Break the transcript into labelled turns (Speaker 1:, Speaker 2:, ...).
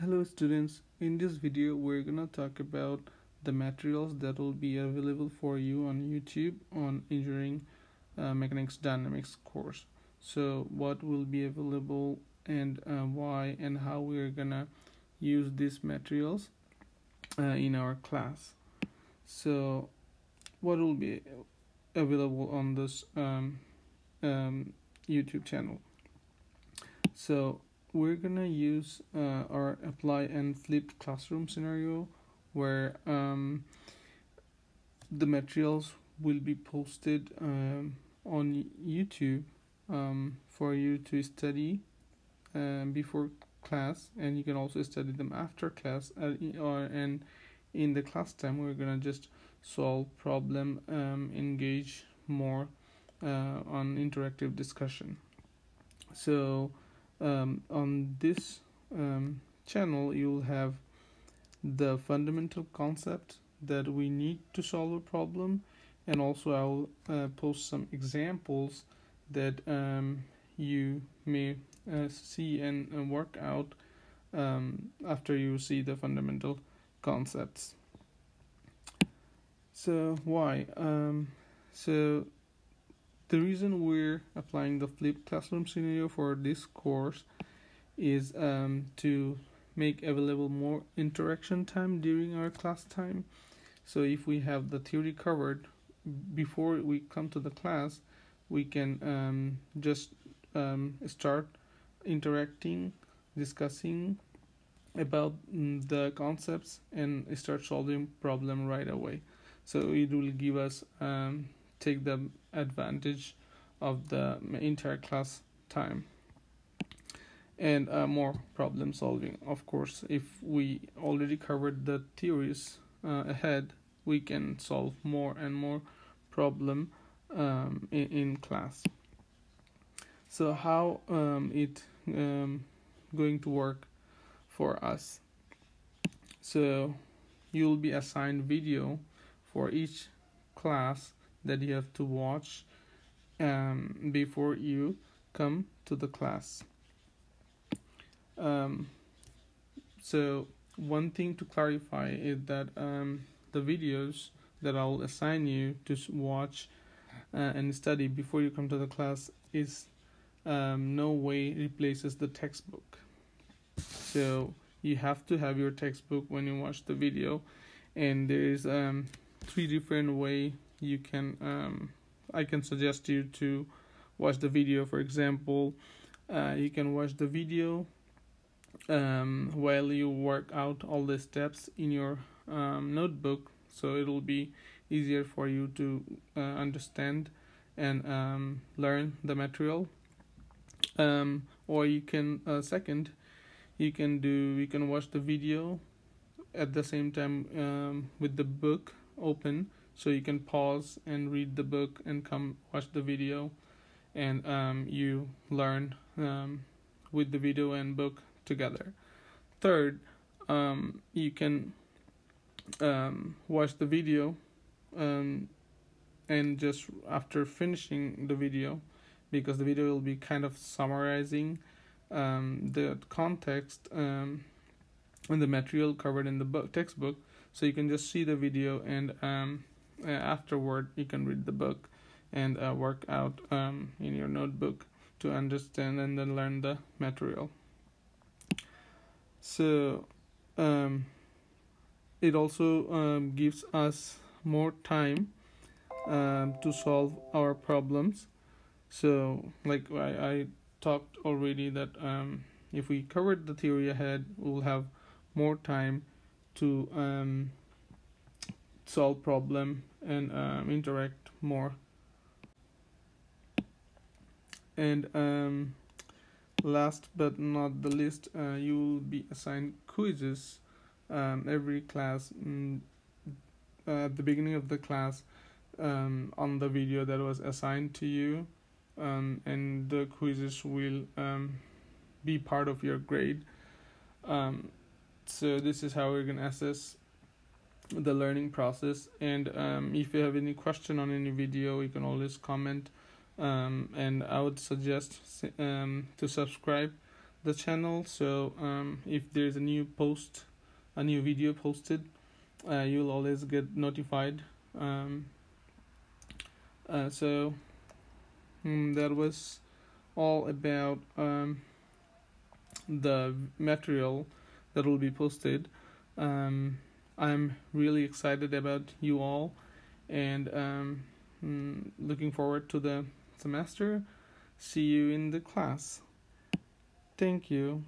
Speaker 1: Hello students, in this video we're gonna talk about the materials that will be available for you on YouTube on engineering uh, mechanics dynamics course. So what will be available and uh, why and how we're gonna use these materials uh, in our class. So what will be available on this um, um, YouTube channel. So we're gonna use uh, our apply and flipped classroom scenario where um, the materials will be posted um, on YouTube um, for you to study um, before class. And you can also study them after class uh, or and in the class time we're gonna just solve problem um, engage more uh, on interactive discussion. So um, on this um, channel you'll have the fundamental concept that we need to solve a problem and also I'll uh, post some examples that um, you may uh, see and, and, work out um, after you see the fundamental concepts. So why? Um, so the reason we're applying the flipped classroom scenario for this course is um, to make available more interaction time during our class time. So if we have the theory covered before we come to the class, we can um, just um, start interacting, discussing about mm, the concepts and start solving problem right away. So it will give us um, take the advantage of the entire class time. And uh, more problem solving. Of course if we already covered the theories uh, ahead we can solve more and more problem um, in, in, class. So how um, it um, going to work for us? So you'll be assigned video for each class that you have to watch um, before you come to the class. Um, so one thing to clarify is that um, the videos that I'll assign you to watch uh, and study before you come to the class is um, no way replaces the textbook. So you have to have your textbook when you watch the video, and there is um, three different way you can um, I can suggest you to watch the video for example. Uh, you can watch the video um, while you work out all the steps in your um, notebook so it'll be easier for you to uh, understand and um, learn the material. Um, or you can uh, second you can do you can watch the video at the same time um, with the book open so you can pause and read the book and come watch the video. And um, you learn um, with the video and book together. Third um, you can um, watch the video um, and just after finishing the video because the video will be kind of summarizing um, the context and the material covered in the book textbook. So you can just see the video and afterward you can read the book and uh, work out um, in your notebook to understand and then learn the material. So um, it also um, gives us more time um, to solve our problems. So like I, I talked already that um, if we covered the theory ahead we'll have more time to um, solve problem and um, interact more. And um, last but not the least uh, you will be assigned quizzes um, every class mm, uh, at the beginning of the class um, on the video that was assigned to you um, and the quizzes will um, be part of your grade. So this is how we're going to assess the learning process. And um, if you have any question on any video you can always comment. Um, and I would suggest um, to subscribe the channel. So um, if there's a new post a new video posted uh, you'll always get notified. Um, uh, so mm, that was all about um, the material that will be posted. Um, i'm really excited about you all and um, mm, looking forward to the semester. See you in the class. Thank you